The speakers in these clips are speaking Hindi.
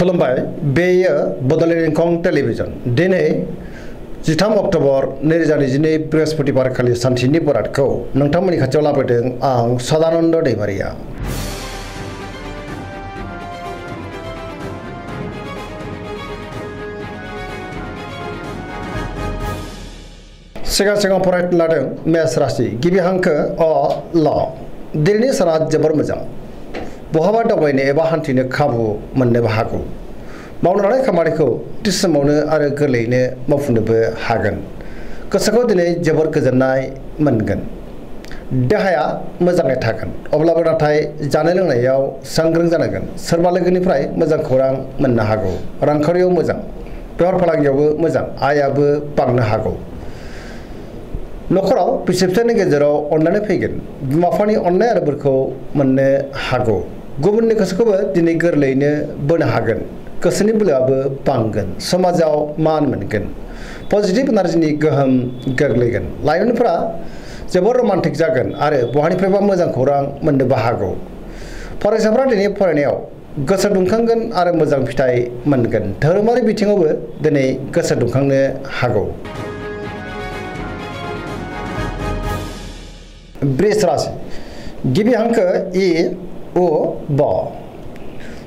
खुलुमबाय। बेयो बड'लेण्ड इंखं टेलिभिजन। दिनै जिथाम अक्ट'बर नैरोजा नैजिनै बृहस्पतिबारखालि सानसेनि बरादखौ नोंथांमोननि खाथियाव लाबोदों आं सदानन्द दैमारिया। सिगां सिगां फरायनो लादों मेष राशि। गिबि हांखो अ ल। दिनैनि साना जोबोर मोजां। बहाबा दावबायनो एबा हान्थिनो खाबु मोननोबो हागौ। मावनो लानाय खामानिखौ समावनो आरो गोरलैयैनो मावफुंनोबो हागोन। गोसोखौ दिनै जोबोर गोजोननाय मोनगोन। देहाया मोजाङै थागोन। अब्लाबो नाथाय जानाय लोंनायाव सांग्रां जानांगोन। सोरबा लोगोनिफ्राय मोजां खौरां मोननो हागौ। रांखावरियाव मोजां। बेफार फालांगियावबो मोजां। आयाबो बांनो हागौ। न'खराव बिसि गेजेराव अननानै फैगोन। बिमा बिफानि अननाय आरो बोरखौ मोननो हागौ। गुबुननि गोसोखौबो दिनै गोरलैयैनो बोनो हागोन। गोसोनि बोलोआबो बांगोन समाजाव मान मोनगोन पजिटिभ एनार्जिनि गोहोम गोग्लैगोन लाइमोनफोरा जोबोर रमान्टिक जागोन आरो बहानिफ्रायबा मोजां खौरां मोननोबो हागौ फरायसाफ्रा दिनै फरायनायाव गोसो दुंखांगोन आरो मोजां फिथाइ मोनगोन धोरोमारि बिथिङावबो दिनै गोसो दुंखांनो हागौ वृष राशि गिबि हांखो इ उ ब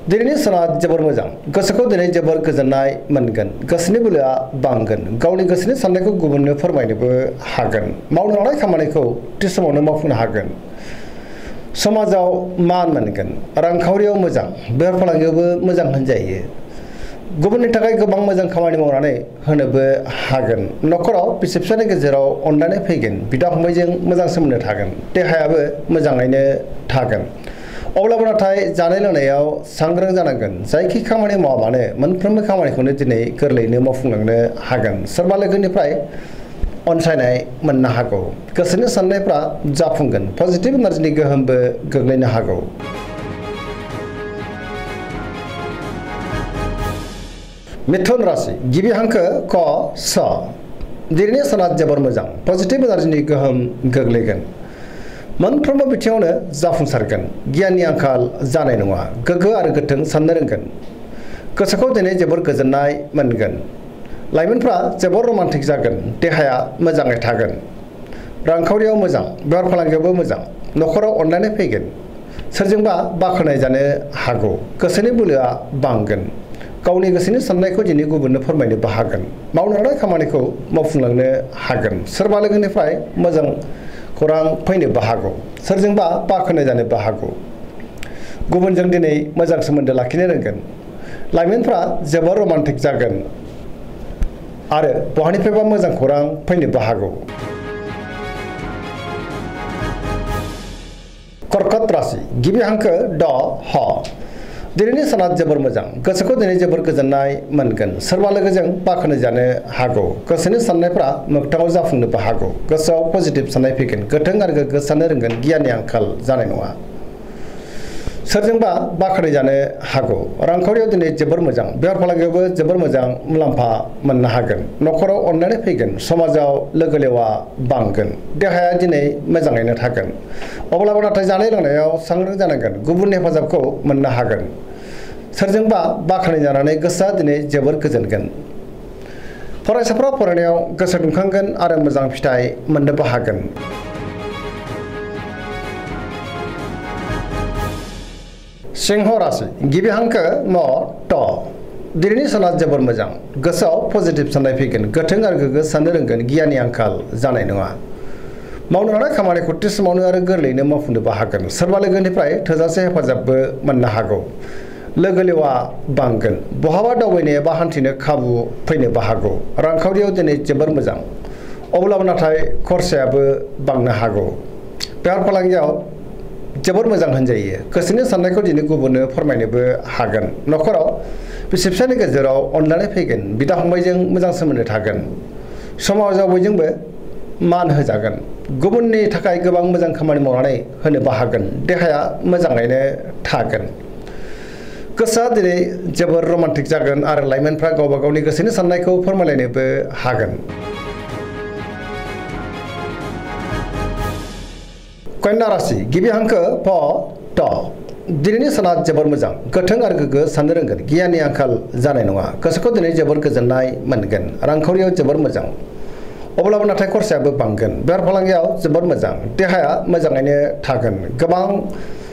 दिनैनि साना जोबोर मोजां। गोसोखौ दिनै जोबोर गोजोननाय मोनगोन। गोसोनि बोलोआ बांगोन। गावनि गोसोनि साननायखौ गुबुननो फोरमायनोबो हागोन। मावनो लानाय खामानिखौ थि समावनो मावफुंनो हागोन। समाजाव मान मोनगोन। रांखावरियाव मोजां। बेफार फालांगियावबो मोजां होनजायो। गुबुननि थाखाय गोबां मोजां खामानि मावनानै होनोबो हागोन। न'खराव बिसि गेजेराव अनलायनाय फैगोन। बिदा फंबायजों मोजां सोमोन्दो थागोन। देहायाबो मोजाङैनो थागोन। अब्लाबो नाथाय जानाय लोंनायाव सांग्रां जानांगोन। जायखि खामानि मावा मानो, मोनफ्रोमबो खामानिखौनो दिनै गोरलैयैनो मावफुंलांनो हागोन। सोरबा लोगोनिफ्राय अनसायनाय मोननो हागौ। गोसोनि साननायफ्रा जाफुंगोन। पजिटिभ एनार्जिनि गोहोमबो गोग्लैनो हागौ। मिथुन राशि। गिबि हांखो क स। दिनैनि साना जोबोर मोजां। पजिटिभ एनार्जिनि गोहोम गोग्लैगोन। मोनफ्रोमबो बिथिङावनो जाफुंसारगोन। गियाननि आंखाल जानाय नङा। गोग्गो आरो गोथों साननो रोंगोन। गोसोखौ दिनै जोबोर गोजोननाय मोनगोन। लाइमोनफ्रा जोबोर रमान्टिक जागोन। देहाया मोजाङै थागोन। रांखावरियाव मोजां। बेफार फालांगियावबो मोजां। न'खराव अनलायनाय फैगोन। सोरजोंबा बाख्नाय जानो हागौ। गोसोनि बोलोआ बांगोन। गावनि गोसोनि साननायखौ दिनै गुबुननो फोरमायनोबो हागोन। मावनो लानाय खामानिखौ मावफुंलांनो हागोन। सोरबा लोगोनिफ्राय मोजां खौरां फैनोबो हागौ सोरजोंबा बाख्नाय जानोबो हागौ गुबुनजों दिनै मोजां सोमोन्दो लाखिनो रोंगोन लाइमोनफ्रा जोबोर रमान्टिक जागोन आरो बहानिफ्रायबा मोजां खौरां फैनोबो हागौ कर्कट राशि गिबि हांखो ड ह दिनैनि साना जोबोर मोजां। गोसोखौ दिनै जोबोर गोजोननाय मोनगोन। सोरबा लोगोजों बाख्नाय जानो हागौ। गोसोनि साननायफ्रा मोगथाङाव जाफुंनोबो हागौ। गोसोआव पजिटिभ साननाय फैगोन। गोथों आरो गोग्गो रोंगोन। गियाननि आंखाल जानाय नङा। सोरजोंबा बाख्नाय जानो हागौ। रांखावरियाव दिनै जोबोर मोजां। बेफार फालांगियावबो जोबोर मोजां मुलाम्फा मोननो हागोन। न'खराव अननानै फैगोन, समाजाव लोगो लेवा बांगोन। देहाया दिनै मोजाङैनो थागोन। अब्लाबो नाथाय जानाय लोंनायाव सांग्रां जानांगोन। गुबुननि हेफाजाबखौ मोननो हागोन। सोरजोंबा बाख्नाय जानानै गोसोआ दिनै जोबोर गोजोनगोन। फरायसाफ्रा फरायनायाव गोसो दुंखांगोन आरो मोजां फिथाइ मोननोबो हागोन। सिंह राशि गिबि हांखो म ट। दिनैनि साना जोबोर मोजां। गोसोआव पजिटिभ साननाय फैगोन। गोथों आरो गोग्गो साननो रोंगोन। गियाननि आंखाल जानाय नङा। मावनो लानाय खामानिखौ थि समावनो आरो गोरलैयैनो मावफुंनोबो हागोन। सोरबा लोगोनिफ्राय थोजासे हेफाजाबबो मोननो हागौ। लोगो बांगोन। बहाबा दावबायनो एबा हान्थिनो खाबु फैनोबो हागौ। रांखावरियाव दिनै जोबोर मोजां। अब्लाबो नाथाय खरसायाबो बांनो हागौ। बेफार फालांगियाव जोबोर मोजां होनजायो। गोसोनि साननायखौ दिनै गुबुननो फोरमायनोबो हागोन। न'खराव बिसि फिसानि गेजेराव अनलायनाय फैगोन। बिदा फंबायजों मोजां सोमोन्दो थागोन। समाजाव बयजोंबो मान होजागोन। गुबुननि थाखाय गोबां मोजां खामानि मावनानै होनोबो हागोन देहाया मोजाङैनो थागोन। गोसोआ दिनै जोबोर रमान्टिक जागोन आरो लाइमोनफ्रा गावबा गावनि गोसोनि साननायखौ फोरमायलायनोबो हागोन। कन्या राशि गिबि हांखो प ट दिनैनि साना जोबोर मोजां गोथों आरो गोग्गो साननो रोंगोन गियाननि आंखाल जानाय नङा गोसोखौ दिनै जोबोर गोजोननाय मोनगोन रांखावरियाव जोबोर मोजां अब्लाबो नाथाय खरसायाबो बांगोन बेफार फालांगियाव जोबोर मोजां देहाया मोजाङैनो थागोन गोबां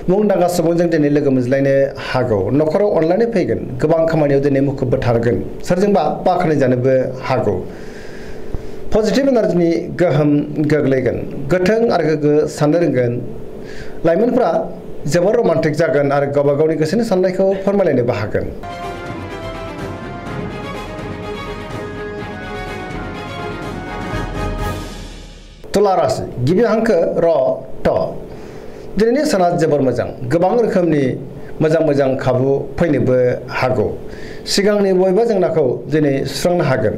मुंदांखा सुबुंजों दिनै लोगो मोनज्लायनो हागौ न'खराव अनलायनाय फैगोन गोबां खामानियाव दिनै मुखुबबो थागोन सोरजोंबा बाख्नाय जानोबो हागौ पजिटिभ एनार्जिनि गोहोम गोग्लैगोन गोथों आरो गोग्गो साननो रोंगोन लाइमोनफ्रा जोबोर रमान्टिक जागोन आरो गावबा गावनि गोसोनि साननायखौ फोरमायलायनोबो हागोन तुला राशि गिबि हांखो र ट दिनैनि साना जोबोर मोजां गोबां रोखोमनि मोजां मोजां खाबु फैनोबो हागौ सिगांनि बबेबा जेंनाखौ दिनै सुस्रांनो हागोन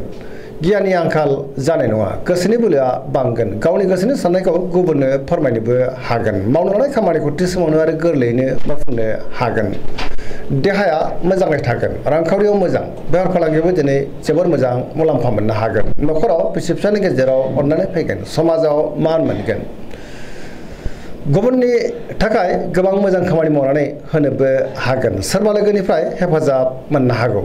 गियाननि आंखाल जानाय नङा। गोसोनि बोलोआ बांगोन। गावनि गोसोनि साननायखौ गुबुननो फोरमायनोबो हागोन। मावनो लानाय खामानिखौ थि समावनो आरो गोरलैयैनो मावफुंनो हागोन। देहाया मोजाङै थागोन। रांखावरियाव मोजां। बेफार फालांगियावबो दिनै जोबोर मोजां मुलाम्फा मोननो हागोन। न'खराव बिसि फिसानि गेजेराव अननानै फैगोन। मान मोनगोन। गुबुननि थाखाय गोबां मोजां खामानि मावनानै हेफाजाब मोननो हागौ।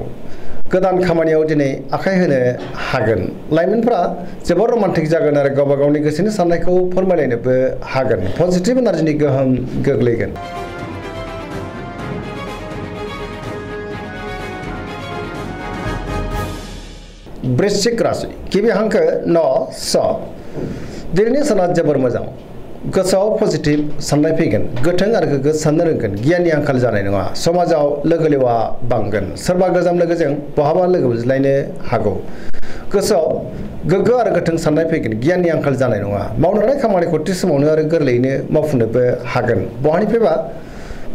गोदान खामानियाव दिनै आखाइ होनो हागोन। लाइमोनफ्रा जोबोर रमान्टिक जागोन आरो गावबा गावनि गोसोनि साननायखौ फोरमायलायनोबो हागोन। पजिटिभ एनार्जिनि गोहोम गोग्लैगोन। वृश्चिक राशि। गिबि हांखो न स। दिनैनि साना जोबोर मोजां। गोसोआव पजिटिभ साननाय फैगोन। गोथों आरो गोग्गो साननो रोंगोन। गियाननि आंखाल जानाय नङा। समाजाव लोगो लेवा बांगोन। सोरबा गोजाम बहाबा लोगो बुज्लायनो हागौ। गोसोआव गोग्गो आरो गोथों साननाय फैगोन। गियाननि आंखाल जानाय नङा। मावनो लानाय खामानिखौ समावनो आरो गोरलैयैनो मावफुंनोबो हागोन। बहानिफ्रायबा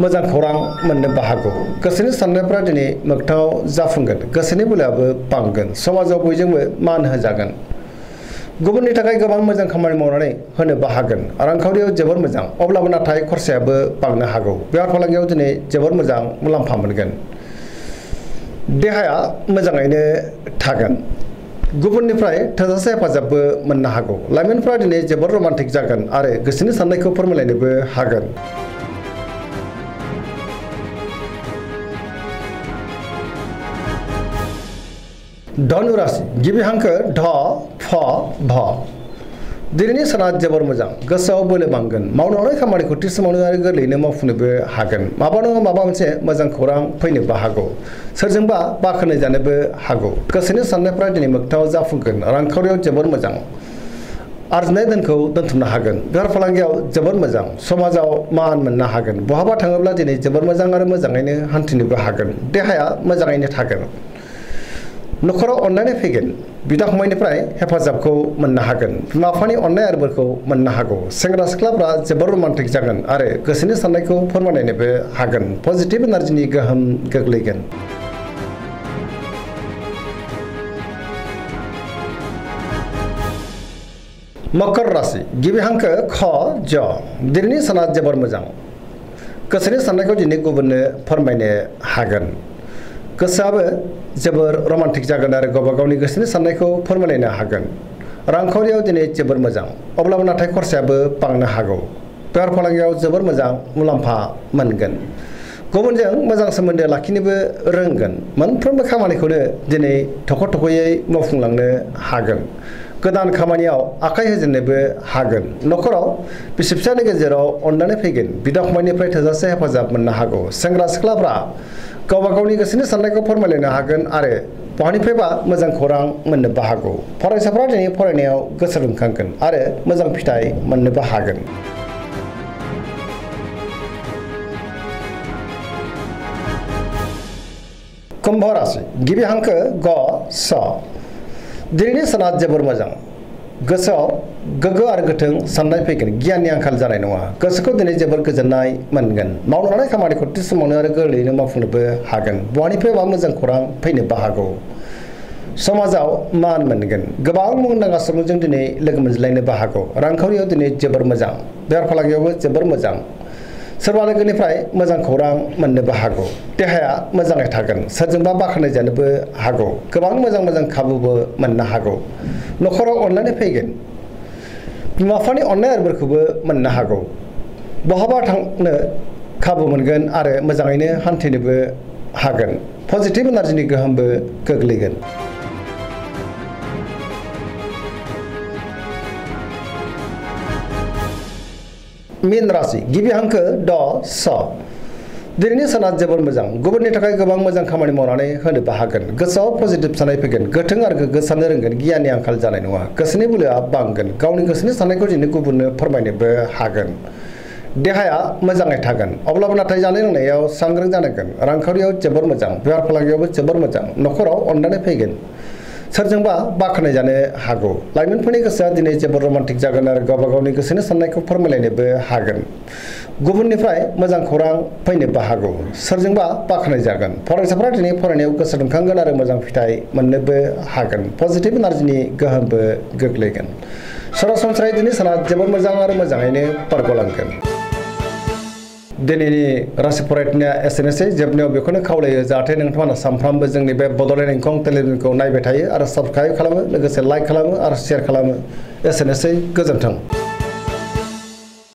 मोजां खौरां मोननोबो हागौ। गोसोनि साननायफ्रा दिनै मोगथाङाव जाफुंगोन। गोसोनि बोलोआबो बांगोन। समाजाव बयजोंबो मान होजागोन। गुबुननि थाखाय गोबां मोजां खामानि मावनानै होनोबो हागोन रांखावरियाव जोबोर मोजां, अब्लाबो नाथाय खरसायाबो बांनो हागौ। बेफार फालांगियाव दिनै जोबोर मोजां मुलाम्फा मोनगोन। देहाया मोजाङैनो थागोन। गुबुननिफ्राय थोजासे हेफाजाबबो मोननो हागौ। लाइमोनफ्रा दिनै जोबोर रमान्टिक जागोन आरो गोसोनि साननायखौ फोरमायलायनोबो हागोन। धनु राशि गिबि हांखो ढ, फ, भ। दिनैनि साना जोबोर मोजां। गोसोआव बोलो बांगोन। मावनो हानाय खामानिखौ थि समावनो आरो गोरलैयैनो मावफुंनोबो हागोन। माबा नङा माबा मोनसे मोजां खौरां फैनोबो हागौ। सोरजोंबा बाख्नाय जानोबो हागौ। गोसोनि साननायफ्रा दिनै मोगथाङाव जाफुंगोन। रांखावरियाव जोबोर मोजां। आरजिनाय धोनखौ दोनथुमनो हागोन। बेफार फालांगियाव जोबोर मोजां। समाजाव मान मोननो हागोन। बहाबा थाङोब्ला दिनै जोबोर मोजां आरो मोजाङैनो हान्थिनोबो हागोन। देहाया मोजाङैनो थागोन। न'खराव अननानै फैगोन। बिदा फंबायनिफ्राय हेफाजाबखौ मोननो हागोन। बिमा बिफानि अननाय आरो बोरखौ मोननो हागौ। सेंग्रा सिख्लाफ्रा जोबोर रमान्टिक जागोन आरो गोसोनि साननायखौ फोरमायलायनोबो हागोन। पजिटिभ एनार्जिनि गोहोम गोग्लैगोन। मकर राशि। गिबि हांखो ख, ज। दिनैनि साना जोबोर मोजां। गोसोनि साननायखौ दिनै गुबुननो फोरमायनो हागोन। गोसोआबो जोबोर रमान्टिक जागोन आरो गावबा गावनि गोसोनि साननायखौ फोरमायलायनो हागोन। रांखावरियाव दिनै जोबोर मोजां, अब्लाबो नाथाय खरसायाबो बांनो हागौ। बेफार फालांगियाव जोबोर मोजां मुलाम्फा मोनगोन। गुबुनजों मोजां सोमोन्दो लाखिनोबो रोंगोन। मोनफ्रोमबो खामानिखौनो दिनै थख' थख'यै मावफुंलांनो हागोन। गोदान खामानियाव आखाइ होजेननोबो हागोन। न'खराव बिसि फिसानि गेजेराव अननानै फैगोन। बिदा फंबायनिफ्राय थोजासे हेफाजाब मोननो हागौ। सेंग्रा सिख्लाफ्रा गावबा गावनि गोसोनि साननायखौ फोरमायलायनो हागोन आरो बहानिफ्रायबा मोजां खौरां मोननोबो हागौ। फरायसाफ्रा दिनै फरायनायाव गोसो दुंखांगोन आरो मोजां फिथाइ मोननोबो हागोन। राशि। गिबि हांखो ग स। दिनैनि साना जोबोर मोजां। गोसोआव गोग्गो आरो गोथों साननाय फैगोन। गियाननि आंखाल जानाय नङा। गोसोखौ दिनै जोबोर गोजोननाय मोनगोन। मावनो लानाय खामानिखौ थि समावनो आरो गोरलैयैनो मावफुंनोबो हागोन। बहानिफ्रायबा मोजां खौरां मान मोनगोन। गोबां मुंदांखा सुबुंजों दिनै लोगो मोनज्लायनोबो हागौ रांखावरियाव दिनै जोबोर मोजां। बेफार फालांगियावबो जोबोर मोजां। सोरबा लोगोनिफ्राय मोजां खौरां मोननोबो हागौ देहाया मोजाङै थागोन सोरजोंबा बाख्नाय जानोबो हागौ गोबां मोजां मोजां खाबुबो हागौ न'खराव अननानै फैगोन बिमा बिफानि अननाय आरो मोननो हागौ बहाबा थांनो खाबु मोनगोन आरो मोजाङैनो हान्थिनोबो हागोन पजिटिभ एनार्जिनि गोहोमबो मिन राशि गिबि हांखो द स दिनैनि साना जोबोर मोजां गुबुननि थाखाय गोबां मोजां खामानि मावनानै होनोबो हागोन गोसोआव पजिटिभ साननाय फैगोन गोथों आरो गोग्गो साननो रोंगोन गियाननि आंखाल जानाय नङा गोसोनि बोलोआ बांगोन गावनि गोसोनि साननायखौ दिनै गुबुननो फोरमायनोबो हागोन देहाया मोजाङै थागोन अब्लाबो नाथाय जानाय लोंनायाव सांग्रां जानांगोन रांखावरियाव जोबोर मोजां बेफार फालांगियावबो जोबोर मोजां न'खराव अननानै फैगोन सोरजोंबा बाख्नाय जानो हागौ। लाइमोनफोरनि गोसोआ दिनै जोबोर रमान्टिक जागोन आरो गावबा गावनि गोसोनि साननायखौ फोरमायलायनोबो हागोन। गुबुननिफ्राय मोजां खौरां फैनोबो हागौ। सोरजोंबा बाख्नाय जागोन। फरायसाफोरा दिनै फरायनायाव गोसो दुंखांगोन आरो मोजां फिथाइ मोननोबो हागोन। पजिटिभ एनार्जिनि गोहोमबो गोग्लैगोन। सरासनस्रायै दिनै साना जोबोर मोजां आरो मोजाङैनो बारग'लांगोन। दिनैनि राशि फरायनाया एसेनोसै जोबनायाव बेखौनो खावलायो जाहाथे नोंथांमोना सानफ्रामबो जोंनि बे बड'लेण्ड इंखं टेलिभिजनखौ नायबाय थायो आरो साबस्क्राइब खालामो लोगोसे लाइक खालामो आरो शेयार खालामो एसेनोसै गोजोन्थों